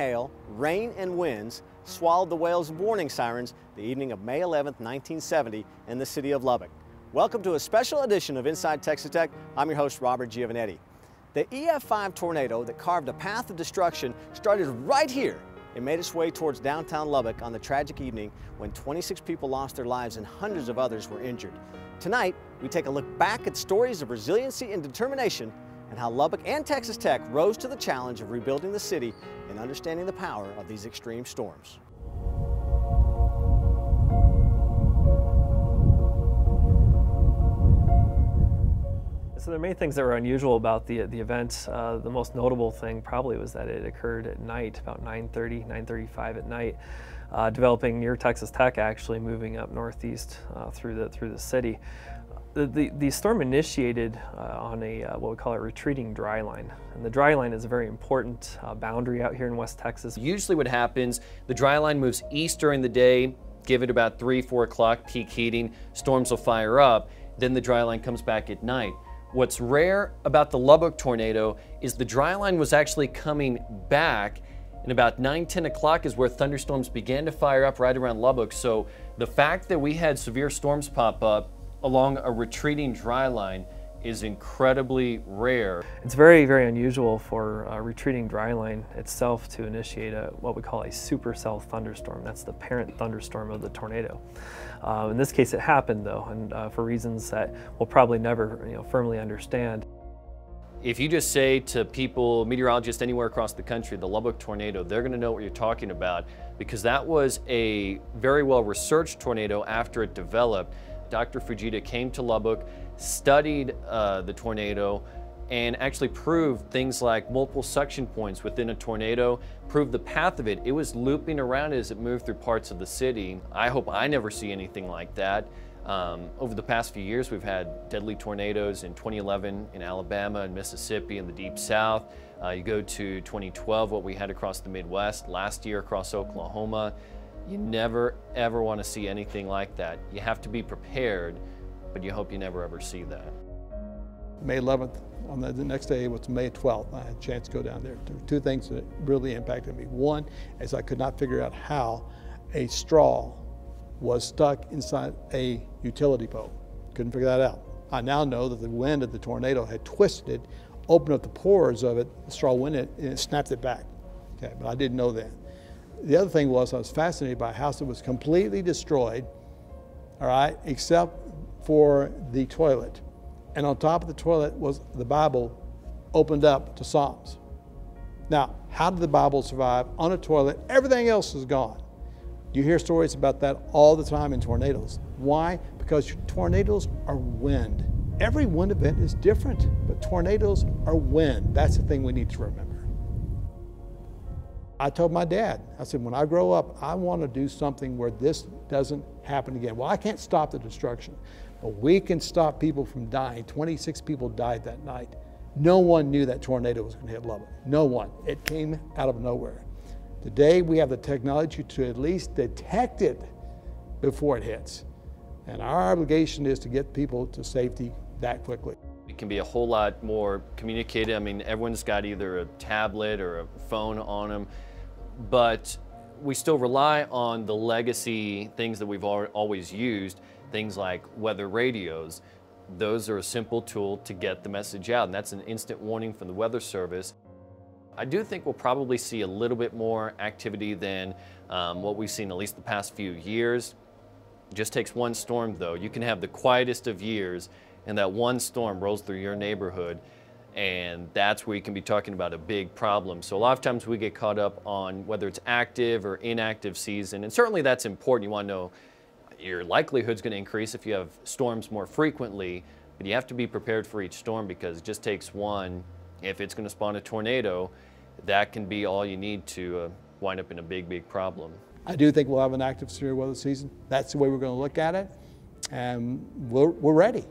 hail, rain, and winds swallowed the whale's warning sirens the evening of May 11, 1970 in the city of Lubbock. Welcome to a special edition of Inside Texas Tech. I'm your host, Robert Giovanetti. The EF5 tornado that carved a path of destruction started right here. It made its way towards downtown Lubbock on the tragic evening when 26 people lost their lives and hundreds of others were injured. Tonight, we take a look back at stories of resiliency and determination and how Lubbock and Texas Tech rose to the challenge of rebuilding the city and understanding the power of these extreme storms. So there are many things that were unusual about the the event. Uh, the most notable thing probably was that it occurred at night, about 9:30, 9:35 at night, uh, developing near Texas Tech, actually moving up northeast uh, through the through the city. The, the, storm initiated uh, on a uh, what we call a retreating dry line, and the dry line is a very important uh, boundary out here in West Texas. Usually, what happens, the dry line moves east during the day. Give it about three, four o'clock, peak heating. Storms will fire up. Then the dry line comes back at night. What's rare about the Lubbock tornado is the dry line was actually coming back and about 9, 10 o'clock is where thunderstorms began to fire up right around Lubbock. So the fact that we had severe storms pop up along a retreating dry line is incredibly rare. It's very, very unusual for a retreating dry line itself to initiate a, what we call a supercell thunderstorm. That's the parent thunderstorm of the tornado. Uh, in this case, it happened though, and uh, for reasons that we'll probably never you know, firmly understand. If you just say to people, meteorologists anywhere across the country, the Lubbock tornado, they're going to know what you're talking about because that was a very well researched tornado after it developed. Dr. Fujita came to Lubbock, studied uh, the tornado, and actually proved things like multiple suction points within a tornado, proved the path of it. It was looping around as it moved through parts of the city. I hope I never see anything like that. Um, over the past few years, we've had deadly tornadoes in 2011 in Alabama and Mississippi in the deep south. Uh, you go to 2012, what we had across the Midwest, last year across Oklahoma. You never ever want to see anything like that. You have to be prepared, but you hope you never ever see that. May 11th, on the, the, next day was May 12th. I had a chance to go down there. There were two things that really impacted me. One is I could not figure out how a straw was stuck inside a utility pole. Couldn't figure that out. I now know that the wind of the tornado had twisted it, opened up the pores of it, the straw went in and it snapped it back. Okay, but I didn't know that. The other thing was I was fascinated by a house that was completely destroyed, all right, except for the toilet. And on top of the toilet was the Bible opened up to Psalms. Now, how did the Bible survive on a toilet? Everything else is gone. You hear stories about that all the time in tornadoes. Why? Because tornadoes are wind. Every wind event is different, but tornadoes are wind. That's the thing we need to remember. I told my dad, I said, when I grow up, I want to do something where this doesn't happen again. Well, I can't stop the destruction, but we can stop people from dying. 26 people died that night. No one knew that tornado was going to hit Lubbock. No one. It came out of nowhere. Today, we have the technology to at least detect it before it hits. And our obligation is to get people to safety that quickly. It can be a whole lot more communicated. I mean, everyone's got either a tablet or a phone on them but we still rely on the legacy things that we've always used, things like weather radios. Those are a simple tool to get the message out, and that's an instant warning from the Weather Service. I do think we'll probably see a little bit more activity than um, what we've seen at least the past few years. It just takes one storm though. You can have the quietest of years and that one storm rolls through your neighborhood and that's where you can be talking about a big problem. So a lot of times we get caught up on whether it's active or inactive season, and certainly that's important. You want to know your likelihood's going to increase if you have storms more frequently, but you have to be prepared for each storm because it just takes one. If it's going to spawn a tornado, that can be all you need to uh, wind up in a big, big problem. I do think we'll have an active severe weather season. That's the way we're going to look at it, and we're, we're ready.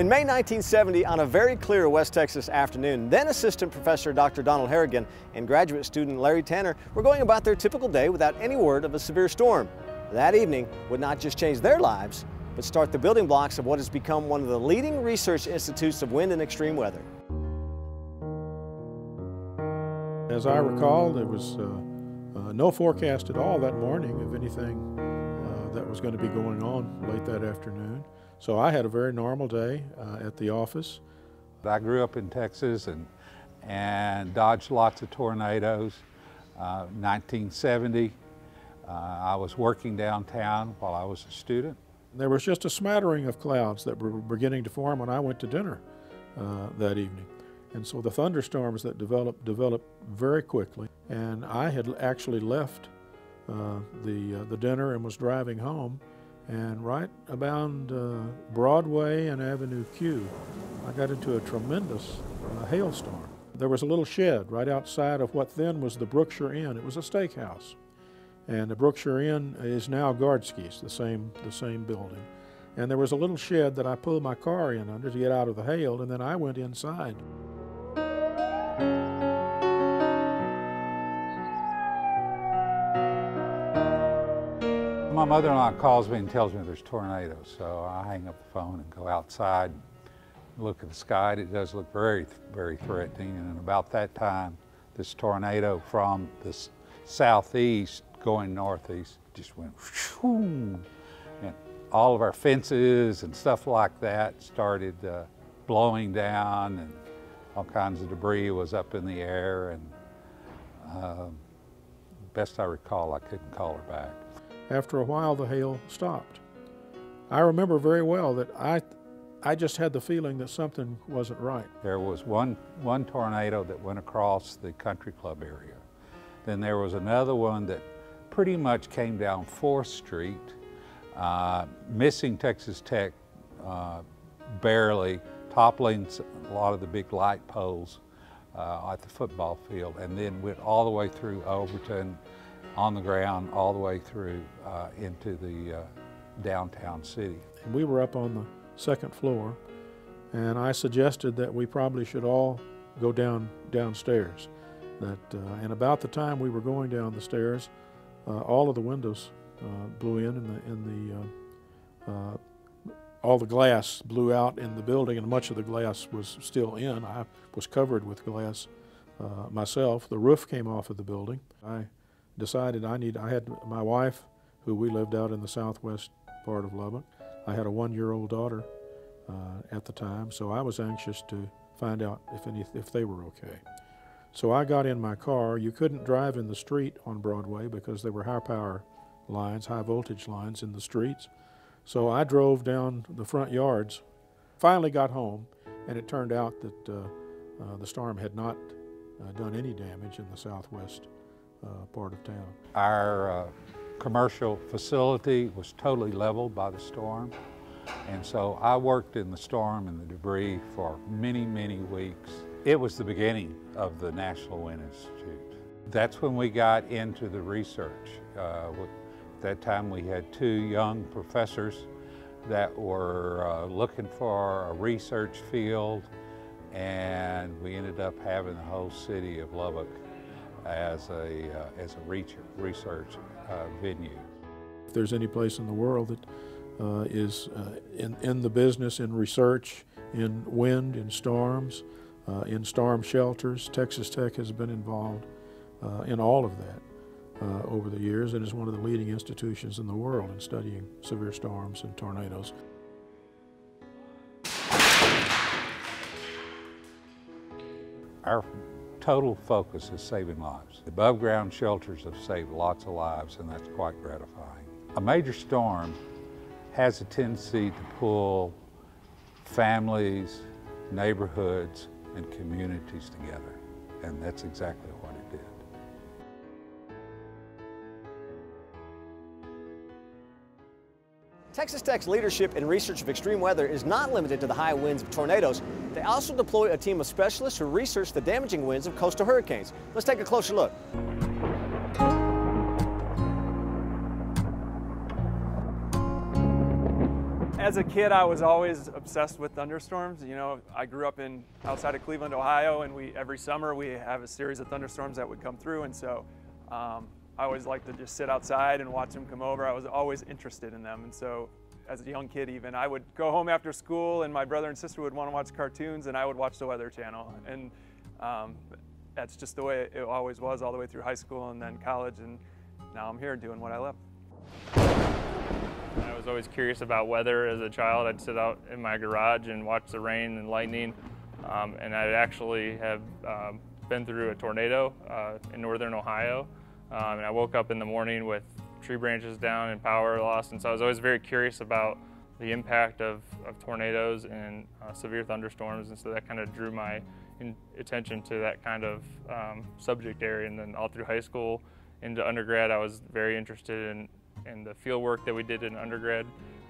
In May 1970, on a very clear West Texas afternoon, then Assistant Professor Dr. Donald Harragan and graduate student Larry Tanner were going about their typical day without any word of a severe storm. That evening would not just change their lives, but start the building blocks of what has become one of the leading research institutes of wind and extreme weather. As I recall, there was uh, uh, no forecast at all that morning of anything uh, that was going to be going on late that afternoon. So I had a very normal day uh, at the office. I grew up in Texas and, and dodged lots of tornadoes. 1970, uh, uh, I was working downtown while I was a student. There was just a smattering of clouds that were beginning to form when I went to dinner uh, that evening. And so the thunderstorms that developed developed very quickly. And I had actually left uh, the, uh, the dinner and was driving home. And right around uh, Broadway and Avenue Q, I got into a tremendous uh, hailstorm. There was a little shed right outside of what then was the Brookshire Inn. It was a steakhouse. And the Brookshire Inn is now Gardski's, the same, the same building. And there was a little shed that I pulled my car in under to get out of the hail, and then I went inside. My mother-in-law calls me and tells me there's tornadoes, so I hang up the phone and go outside, and look at the sky. It does look very, very threatening. And about that time, this tornado from the southeast going northeast just went and all of our fences and stuff like that started uh, blowing down and all kinds of debris was up in the air and uh, best I recall I couldn't call her back. After a while the hail stopped. I remember very well that I I just had the feeling that something wasn't right. There was one, one tornado that went across the country club area. Then there was another one that pretty much came down 4th Street, uh, missing Texas Tech uh, barely, toppling a lot of the big light poles uh, at the football field, and then went all the way through Overton, on the ground, all the way through uh, into the uh, downtown city. We were up on the second floor, and I suggested that we probably should all go down downstairs. That uh, and about the time we were going down the stairs, uh, all of the windows uh, blew in, and the in the uh, all the glass blew out in the building, and much of the glass was still in. I was covered with glass myself. The roof came off of the building. I decided I need. I had my wife, who we lived out in the southwest part of Lubbock. I had a one-year-old daughter uh, at the time, so I was anxious to find out if any if they were okay. So I got in my car. You couldn't drive in the street on Broadway because there were high power lines, high voltage lines in the streets. So I drove down the front yards, finally got home, and it turned out that uh, uh, the storm had not uh, done any damage in the southwest part of town. Our uh, commercial facility was totally leveled by the storm. And so I worked in the storm and the debris for many, many weeks. It was the beginning of the National Wind Institute. That's when we got into the research. Uh, at that time we had two young professors that were uh, looking for a research field and we ended up having the whole city of Lubbock as a, uh, as a research uh, venue. If there's any place in the world that uh, is uh, in, in the business, in research, in wind, in storms, uh, in storm shelters, Texas Tech has been involved uh, in all of that. over the years and is one of the leading institutions in the world in studying severe storms and tornadoes. Our total focus is saving lives. Above ground shelters have saved lots of lives and that's quite gratifying. A major storm has a tendency to pull families, neighborhoods, and communities together. And that's exactly Texas Tech's leadership in research of extreme weather is not limited to the high winds of tornadoes. They also deploy a team of specialists who research the damaging winds of coastal hurricanes. Let's take a closer look. As a kid, I was always obsessed with thunderstorms. You know, I grew up in outside of Cleveland, Ohio, and we every summer we have a series of thunderstorms that would come through, and so um, I always liked to just sit outside and watch them come over. I was always interested in them, and so as a young kid even. I would go home after school and my brother and sister would want to watch cartoons and I would watch the Weather Channel. And um, that's just the way it always was all the way through high school and then college and now I'm here doing what I love. I was always curious about weather as a child. I'd sit out in my garage and watch the rain and lightning. Um, and I'd actually have um, been through a tornado uh, in northern Ohio. Um, and I woke up in the morning with tree branches down and power lost. And so I was always very curious about the impact of, of tornadoes and uh, severe thunderstorms. And so that kind of drew my attention to that kind of um, subject area. And then all through high school into undergrad, I was very interested in, in the field work that we did in undergrad.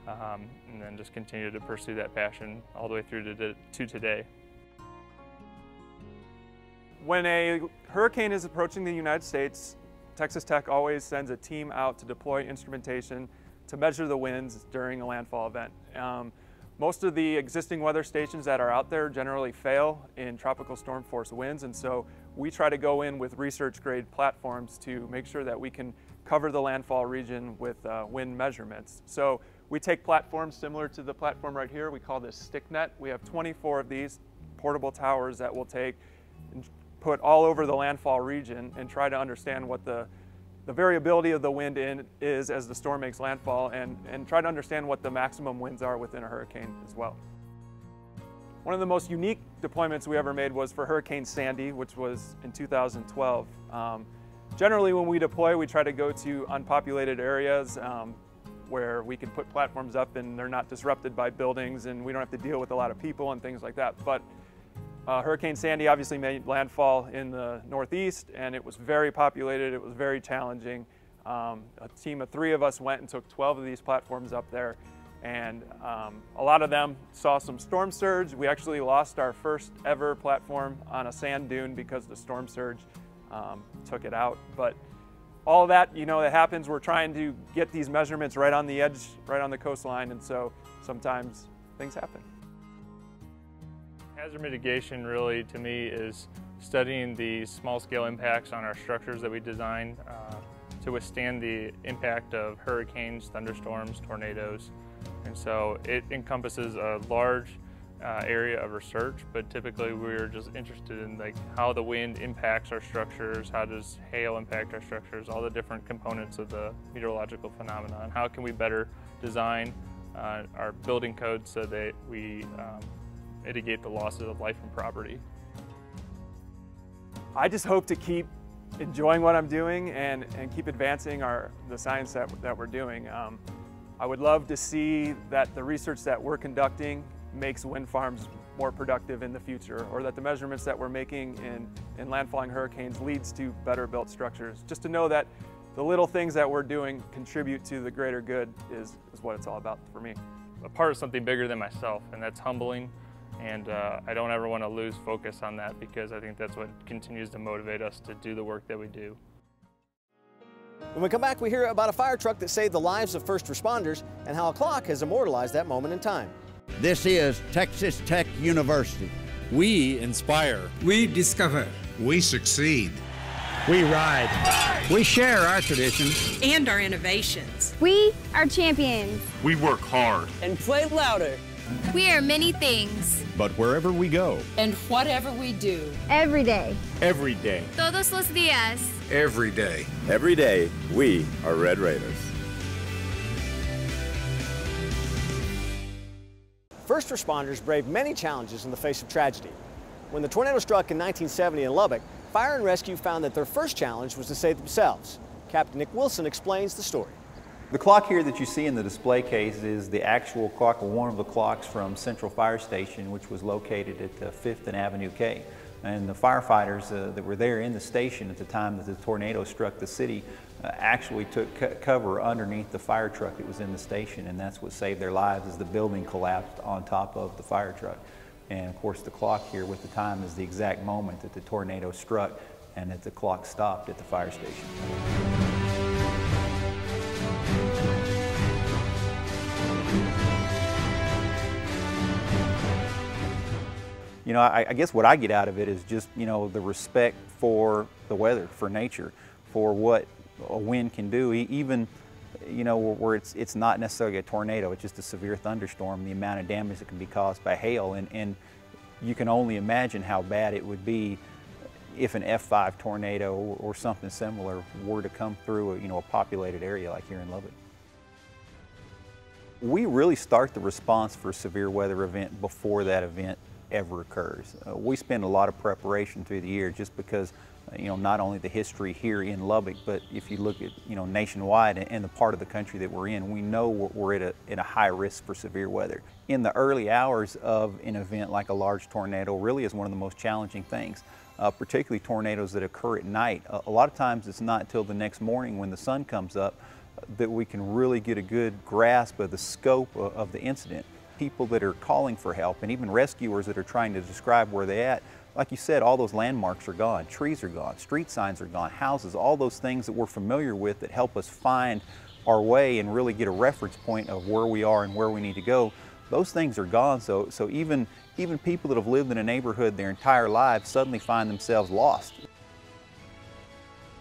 Um, and then just continued to pursue that passion all the way through to, to today. When a hurricane is approaching the United States, Texas Tech always sends a team out to deploy instrumentation to measure the winds during a landfall event. Um, most of the existing weather stations that are out there generally fail in tropical storm force winds, and so we try to go in with research grade platforms to make sure that we can cover the landfall region with uh, wind measurements. So we take platforms similar to the platform right here. We call this StickNet. We have 24 of these portable towers that we'll take put all over the landfall region and try to understand what the, the variability of the wind in is as the storm makes landfall and, and try to understand what the maximum winds are within a hurricane as well. One of the most unique deployments we ever made was for Hurricane Sandy, which was in 2012. Um, generally when we deploy, we try to go to unpopulated areas um, where we can put platforms up and they're not disrupted by buildings and we don't have to deal with a lot of people and things like that. But uh, Hurricane Sandy obviously made landfall in the Northeast and it was very populated, it was very challenging. Um, a team of three of us went and took 12 of these platforms up there and um, a lot of them saw some storm surge. We actually lost our first ever platform on a sand dune because the storm surge um, took it out. But all that, you know, that happens. We're trying to get these measurements right on the edge, right on the coastline, and so sometimes things happen. Hazard mitigation really, to me, is studying the small-scale impacts on our structures that we design uh, to withstand the impact of hurricanes, thunderstorms, tornadoes. And so it encompasses a large uh, area of research, but typically we're just interested in like how the wind impacts our structures, how does hail impact our structures, all the different components of the meteorological phenomenon. How can we better design uh, our building codes so that we um, mitigate the losses of life and property. I just hope to keep enjoying what I'm doing and, and keep advancing our, the science that, that we're doing. Um, I would love to see that the research that we're conducting makes wind farms more productive in the future or that the measurements that we're making in, in landfalling hurricanes leads to better built structures. Just to know that the little things that we're doing contribute to the greater good is, is what it's all about for me. A part of something bigger than myself and that's humbling and uh, I don't ever want to lose focus on that because I think that's what continues to motivate us to do the work that we do. When we come back, we hear about a fire truck that saved the lives of first responders and how a clock has immortalized that moment in time. This is Texas Tech University. We inspire. We discover. We succeed. We ride. We share our traditions and our innovations. We are champions. We work hard and play louder. We are many things. But wherever we go. And whatever we do. Every day. Every day. Todos los días. Every day. Every day, we are Red Raiders. First responders brave many challenges in the face of tragedy. When the tornado struck in 1970 in Lubbock, Fire and Rescue found that their first challenge was to save themselves. Captain Nick Wilson explains the story. The clock here that you see in the display case is the actual clock, one of the clocks from Central Fire Station, which was located at uh, 5th and Avenue K. And the firefighters uh, that were there in the station at the time that the tornado struck the city uh, actually took cover underneath the fire truck that was in the station, and that's what saved their lives as the building collapsed on top of the fire truck. And of course, the clock here with the time is the exact moment that the tornado struck and that the clock stopped at the fire station. You know, I, I, guess what I get out of it is just, you know, the respect for the weather, for nature, for what a wind can do. Even, you know, where it's, it's not necessarily a tornado, it's just a severe thunderstorm, the amount of damage that can be caused by hail. And, and you can only imagine how bad it would be if an F5 tornado or something similar were to come through a, you know, a populated area like here in Lubbock. We really start the response for a severe weather event before that event ever occurs. Uh, we spend a lot of preparation through the year just because uh, you know, not only the history here in Lubbock, but if you look at, you know, nationwide and the part of the country that we're in, we know we're at a, at a high risk for severe weather. In the early hours of an event like a large tornado really is one of the most challenging things. Uh, particularly tornadoes that occur at night. A, a lot of times it's not until the next morning when the sun comes up that we can really get a good grasp of the scope of, of the incident. People that are calling for help and even rescuers that are trying to describe where they're at like you said, all those landmarks are gone, trees are gone, street signs are gone, houses, all those things that we're familiar with that help us find our way and really get a reference point of where we are and where we need to go, those things are gone. So, so even, even people that have lived in a neighborhood their entire lives suddenly find themselves lost.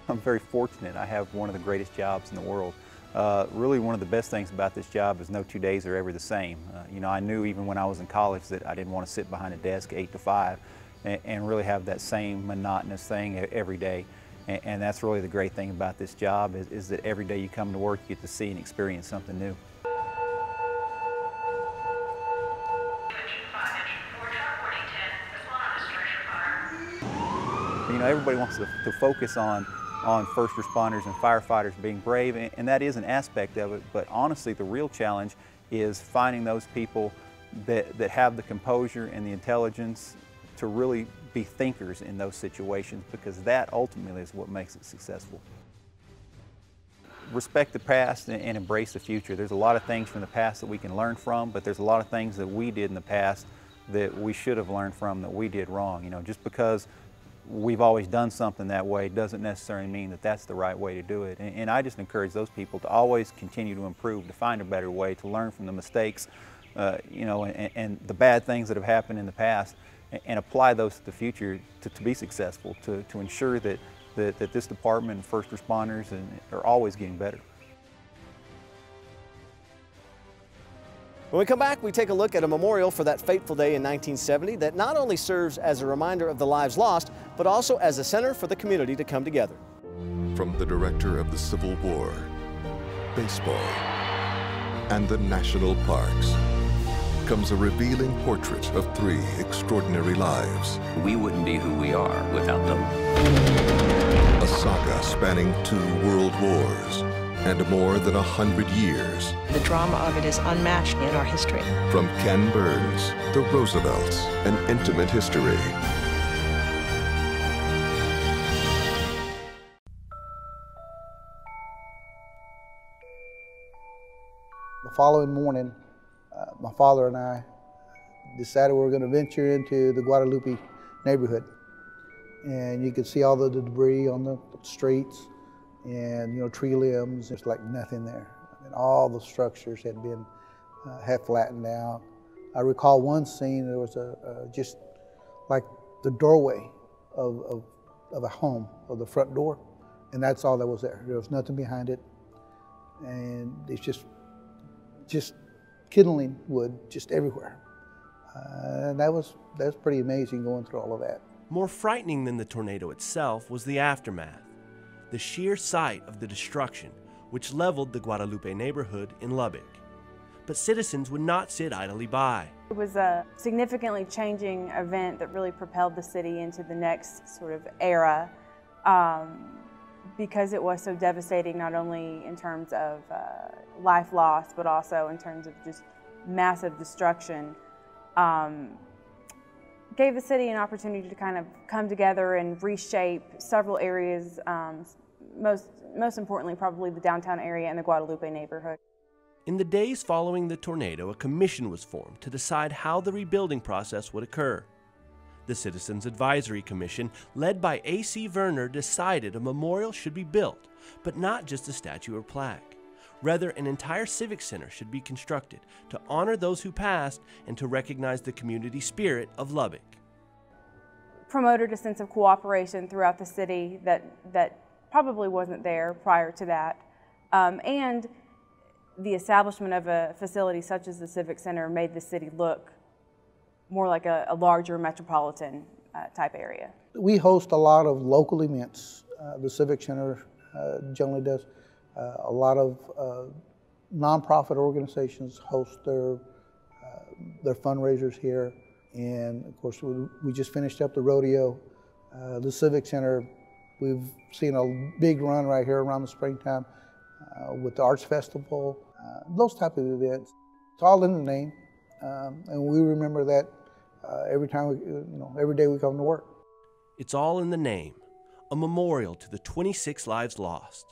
I'm very fortunate. I have one of the greatest jobs in the world. Uh, really one of the best things about this job is no two days are ever the same. Uh, you know, I knew even when I was in college that I didn't want to sit behind a desk eight to five and, really have that same monotonous thing every day. And, that's really the great thing about this job is, is that every day you come to work, you get to see and experience something new. You know, everybody wants to, to, focus on, on first responders and firefighters being brave, and, that is an aspect of it, but honestly, the real challenge is finding those people that, that have the composure and the intelligence to really be thinkers in those situations because that ultimately is what makes it successful. Respect the past and embrace the future. There's a lot of things from the past that we can learn from, but there's a lot of things that we did in the past that we should have learned from that we did wrong. You know, just because we've always done something that way doesn't necessarily mean that that's the right way to do it. And, and I just encourage those people to always continue to improve, to find a better way, to learn from the mistakes, uh, you know, and, and the bad things that have happened in the past and apply those to the future to, to be successful, to, to ensure that, that, that this department and first responders and, are always getting better. When we come back, we take a look at a memorial for that fateful day in 1970 that not only serves as a reminder of the lives lost, but also as a center for the community to come together. From the director of the Civil War, baseball, and the national parks comes a revealing portrait of three extraordinary lives. We wouldn't be who we are without them. A saga spanning two world wars and more than a hundred years. The drama of it is unmatched in our history. From Ken Burns, The Roosevelts, an intimate history. Following morning, uh, my father and I decided we were going to venture into the Guadalupe neighborhood. And you could see all the debris on the streets and, you know, tree limbs. There's like nothing there. I mean, all the structures had been uh, half flattened out. I recall one scene, there was a, a just like the doorway of, of, of, a home, of the front door, and that's all that was there. There was nothing behind it, and it's just, just kindling wood just everywhere. Uh, and that was, that was pretty amazing going through all of that. More frightening than the tornado itself was the aftermath, the sheer sight of the destruction which leveled the Guadalupe neighborhood in Lubbock. But citizens would not sit idly by. It was a significantly changing event that really propelled the city into the next sort of era um, because it was so devastating, not only in terms of uh, life lost, but also in terms of just massive destruction, um, gave the city an opportunity to kind of come together and reshape several areas, um, most, most importantly, probably the downtown area and the Guadalupe neighborhood. In the days following the tornado, a commission was formed to decide how the rebuilding process would occur. The Citizens Advisory Commission, led by A.C. Werner, decided a memorial should be built, but not just a statue or plaque. Rather, an entire civic center should be constructed to honor those who passed and to recognize the community spirit of Lubbock. Promoted a sense of cooperation throughout the city that, that probably wasn't there prior to that. Um, and the establishment of a facility such as the Civic Center made the city look more like a, a larger metropolitan uh, type area. We host a lot of local events. Uh, the Civic Center uh, generally does. Uh, a lot of uh, nonprofit organizations host their, their fundraisers here. And of course, we, we just finished up the rodeo. the Civic Center, we've seen a big run right here around the springtime with the Arts Festival, those type of events. It's all in the name. Um, and we remember that uh, every time we, you know, every day we come to work. It's all in the name, a memorial to the 26 lives lost,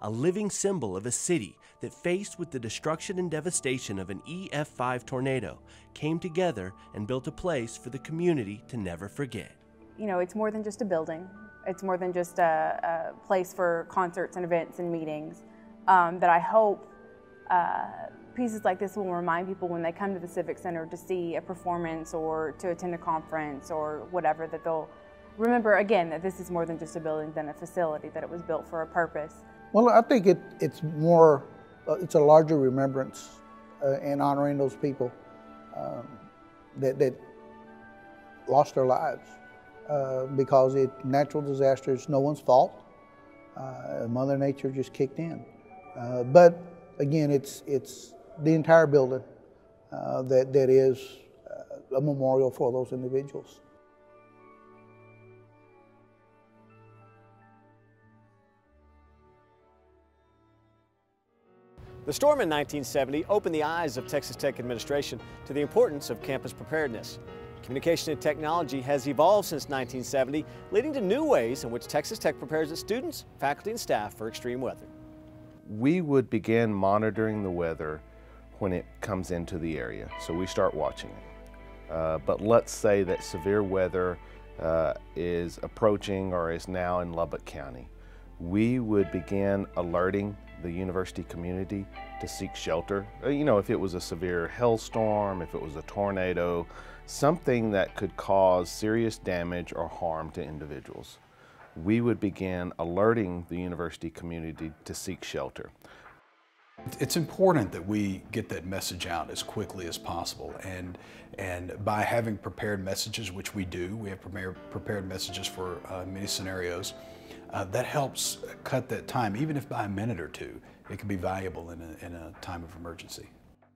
a living symbol of a city that, faced with the destruction and devastation of an EF5 tornado, came together and built a place for the community to never forget. You know, it's more than just a building. It's more than just a, a place for concerts and events and meetings. Um, that I hope uh, pieces like this will remind people when they come to the Civic Center to see a performance or to attend a conference or whatever that they'll remember again that this is more than just a building than a facility, that it was built for a purpose. Well, I think it, it's more, uh, it's a larger remembrance uh, in honoring those people um, that, that lost their lives uh, because it natural disasters, no one's fault. Uh, Mother Nature just kicked in. Uh, but again, it's, it's the entire building uh, that, that is uh, a memorial for those individuals. The storm in 1970 opened the eyes of Texas Tech administration to the importance of campus preparedness. Communication and technology has evolved since 1970, leading to new ways in which Texas Tech prepares its students, faculty, and staff for extreme weather. We would begin monitoring the weather when it comes into the area. So we start watching it. Uh, but let's say that severe weather uh, is approaching or is now in Lubbock County. We would begin alerting the university community to seek shelter. Uh, you know, if it was a severe hailstorm, if it was a tornado, something that could cause serious damage or harm to individuals. We would begin alerting the university community to seek shelter. It's important that we get that message out as quickly as possible and and by having prepared messages, which we do, we have prepared, messages for uh, many scenarios, uh, that helps cut that time, even if by a minute or two, it can be valuable in a, in a time of emergency.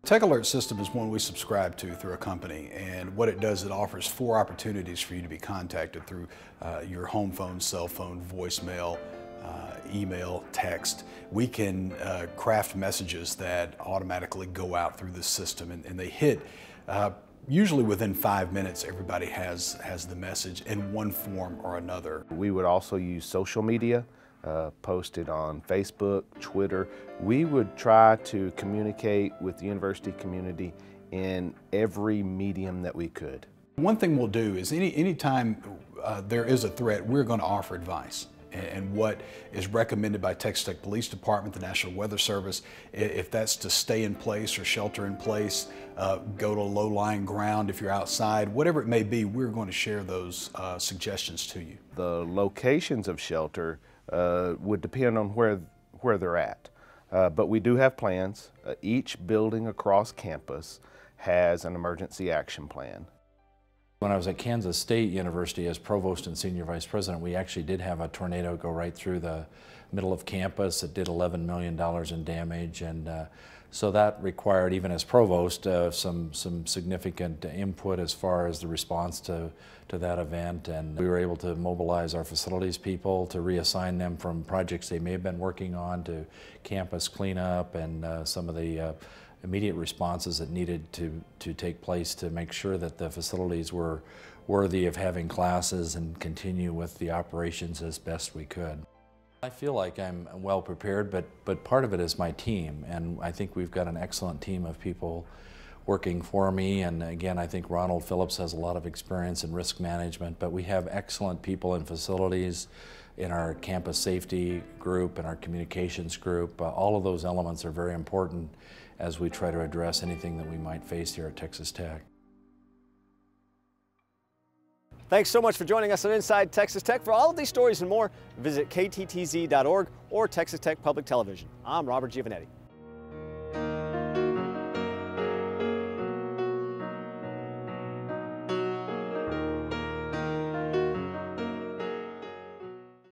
Tech Alert system is one we subscribe to through a company, and what it does, it offers four opportunities for you to be contacted through uh, your home phone, cell phone, voicemail, uh, email, text, we can uh, craft messages that automatically go out through the system and, and they hit uh, usually within five minutes everybody has has the message in one form or another. We would also use social media, uh, posted on Facebook, Twitter. We would try to communicate with the university community in every medium that we could. One thing we'll do is any anytime uh, there is a threat, we're going to offer advice and what is recommended by Texas Tech Police Department, the National Weather Service. If that's to stay in place or shelter in place, uh, go to low-lying ground if you're outside, whatever it may be, we're going to share those uh, suggestions to you. The locations of shelter uh, would depend on where, where they're at. Uh, but we do have plans. Uh, each building across campus has an emergency action plan. When I was at Kansas State University as provost and senior vice president, we actually did have a tornado go right through the middle of campus. It did $11 million in damage, and uh, so that required, even as provost, uh, some some significant input as far as the response to to that event. And we were able to mobilize our facilities people to reassign them from projects they may have been working on to campus cleanup and uh, some of the uh, immediate responses that needed to, to take place to make sure that the facilities were worthy of having classes and continue with the operations as best we could. I feel like I'm well prepared, but, but part of it is my team, and I think we've got an excellent team of people working for me, and again, I think Ronald Phillips has a lot of experience in risk management, but we have excellent people in facilities, in our campus safety group and our communications group. Uh, all of those elements are very important as we try to address anything that we might face here at Texas Tech. Thanks so much for joining us on Inside Texas Tech. For all of these stories and more, visit kttz.org or Texas Tech Public Television. I'm Robert Giovanetti.